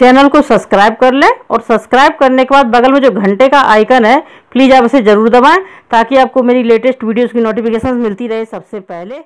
Channel को subscribe कर लें और सब्सक्राइब करने के बाद बगल में जो घंटे का आइकन है, प्लीज़ आप इसे ज़रूर दबाएँ ताकि आपको मेरी लेटेस्ट वीडियोस की नोटिफिकेशन मिलती रहे सबसे पहले।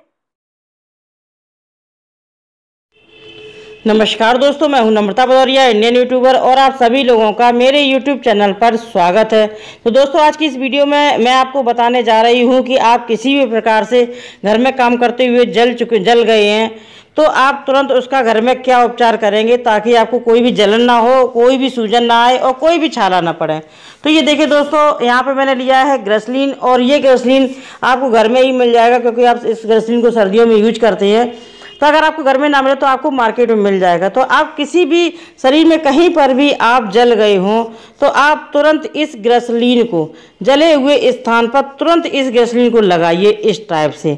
नमस्कार दोस्तों, मैं हूँ नम्रता भदौरिया इंडियन यूट्यूबर और आप सभी लोगों का मेरे यूट्यूब चैनल पर स्वागत है। तो दोस्तों, आज की इस वीडियो में मैं आपको बताने जा रही हूँ कि आप किसी भी प्रकार से घर में काम करते हुए जल चुके, जल गए हैं। तो आप तुरंत उसका घर में क्या उपचार करेंगे ताकि आपको कोई भी जलन ना हो, कोई भी सूजन ना आए और कोई भी छाला ना पड़े। तो ये देखिए दोस्तों, यहाँ पे मैंने लिया है ग्रसलीन और ये ग्रसलीन आपको घर में ही मिल जाएगा क्योंकि आप इस ग्रसलीन को सर्दियों में यूज़ करते हैं। तो अगर आपको घर में ना मिले तो आपको मार्केट में मिल जाएगा। तो आप किसी भी शरीर में कहीं पर भी आप जल गए हों तो आप तुरंत इस ग्रसलीन को जले हुए स्थान पर तुरंत इस ग्रसलीन को लगाइए इस टाइप से।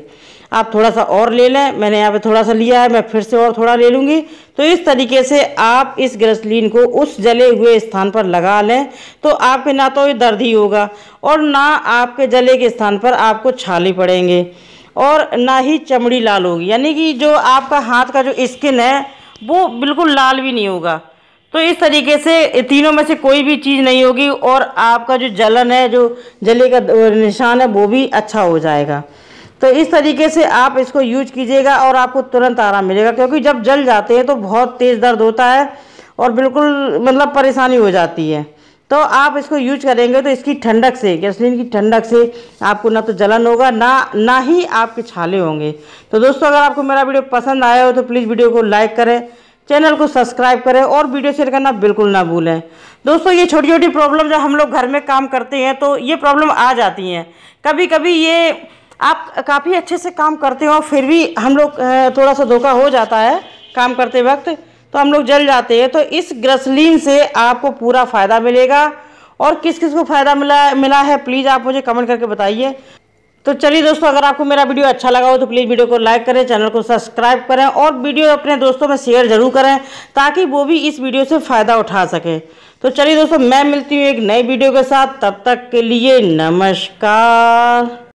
आप थोड़ा सा और ले लें, मैंने यहाँ पे थोड़ा सा लिया है, मैं फिर से और थोड़ा ले लूँगी। तो इस तरीके से आप इस ग्रसलीन को उस जले हुए स्थान पर लगा लें तो आपके ना तो ये दर्द ही होगा और ना आपके जले के स्थान पर आपको छाले पड़ेंगे और ना ही चमड़ी लाल होगी। यानी कि जो आपका हाथ का जो स्किन है, वो बिल्कुल लाल भी नहीं होगा। तो इस तरीके से तीनों में से कोई भी चीज़ नहीं होगी और आपका जो जलन है, जो जले का निशान है, वो भी अच्छा हो जाएगा। तो इस तरीके से आप इसको यूज़ कीजिएगा और आपको तुरंत आराम मिलेगा, क्योंकि जब जल जाते हैं तो बहुत तेज़ दर्द होता है और बिल्कुल मतलब परेशानी हो जाती है। तो आप इसको यूज़ करेंगे तो इसकी ठंडक से, गैसलीन की ठंडक से आपको ना तो जलन होगा, ना ना ही आपके छाले होंगे। तो दोस्तों, अगर आपको मेरा वीडियो पसंद आया हो तो प्लीज़ वीडियो को लाइक करें, चैनल को सब्सक्राइब करें और वीडियो शेयर करना बिल्कुल ना भूलें। दोस्तों, ये छोटी छोटी प्रॉब्लम जो हम लोग घर में काम करते हैं तो ये प्रॉब्लम आ जाती हैं। कभी कभी ये आप काफ़ी अच्छे से काम करते हो, फिर भी हम लोग थोड़ा सा धोखा हो जाता है काम करते वक्त। तो हम लोग जल जाते हैं तो इस ग्रसलीन से आपको पूरा फ़ायदा मिलेगा। और किस किस को फ़ायदा मिला मिला है, प्लीज़ आप मुझे कमेंट करके बताइए। तो चलिए दोस्तों, अगर आपको मेरा वीडियो अच्छा लगा हो तो प्लीज़ वीडियो को लाइक करें, चैनल को सब्सक्राइब करें, और वीडियो अपने दोस्तों में शेयर ज़रूर करें, ताकि वो भी इस वीडियो से फ़ायदा उठा सकें। तो चलिए दोस्तों, मैं मिलती हूँ एक नई वीडियो के साथ, तब तक के लिए नमस्कार।